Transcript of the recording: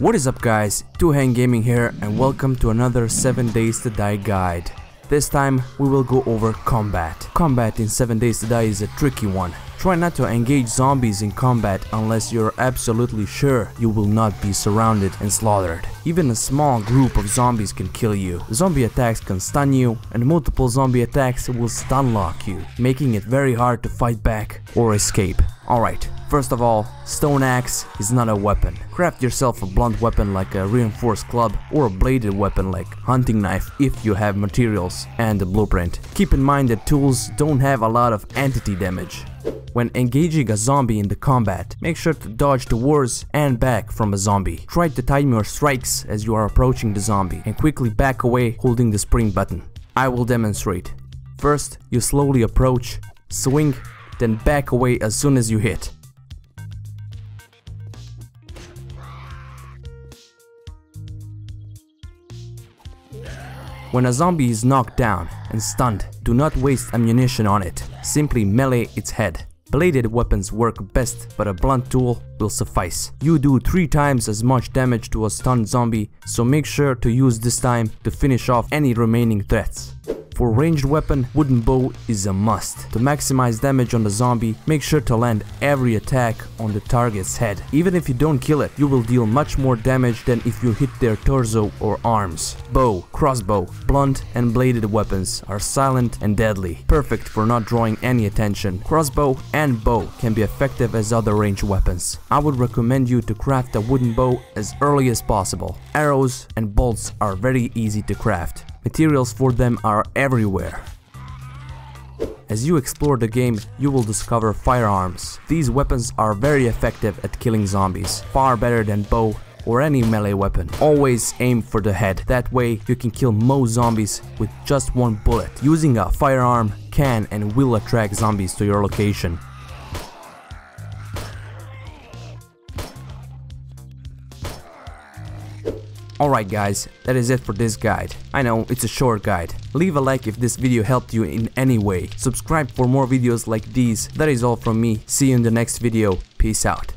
What is up guys, 2Hand Gaming here and welcome to another 7 Days to Die guide. This time we will go over combat. Combat in 7 Days to Die is a tricky one. Try not to engage zombies in combat unless you're absolutely sure you will not be surrounded and slaughtered. Even a small group of zombies can kill you. Zombie attacks can stun you and multiple zombie attacks will stun lock you, making it very hard to fight back or escape. Alright, First of all, stone axe is not a weapon. Craft yourself a blunt weapon like a reinforced club or a bladed weapon like hunting knife if you have materials and a blueprint. Keep in mind that tools don't have a lot of entity damage. When engaging a zombie in the combat, make sure to dodge towards and back from a zombie. Try to time your strikes as you are approaching the zombie and quickly back away holding the sprint button. I will demonstrate. First, you slowly approach, swing, then back away as soon as you hit. When a zombie is knocked down and stunned, do not waste ammunition on it, simply melee its head. Bladed weapons work best, but a blunt tool will suffice. You do 3 times as much damage to a stunned zombie, so make sure to use this time to finish off any remaining threats. For ranged weapon, wooden bow is a must. To maximize damage on the zombie, make sure to land every attack on the target's head. Even if you don't kill it, you will deal much more damage than if you hit their torso or arms. Bow, crossbow, blunt and bladed weapons are silent and deadly, perfect for not drawing any attention. Crossbow and bow can be effective as other ranged weapons. I would recommend you to craft a wooden bow as early as possible. Arrows and bolts are very easy to craft. Materials for them are everywhere. As you explore the game, you will discover firearms. These weapons are very effective at killing zombies, far better than bow or any melee weapon. Always aim for the head, that way you can kill most zombies with just one bullet. Using a firearm can and will attract zombies to your location. Alright guys, that is it for this guide. I know, it's a short guide. Leave a like if this video helped you in any way. Subscribe for more videos like these. That is all from me. See you in the next video. Peace out.